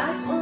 As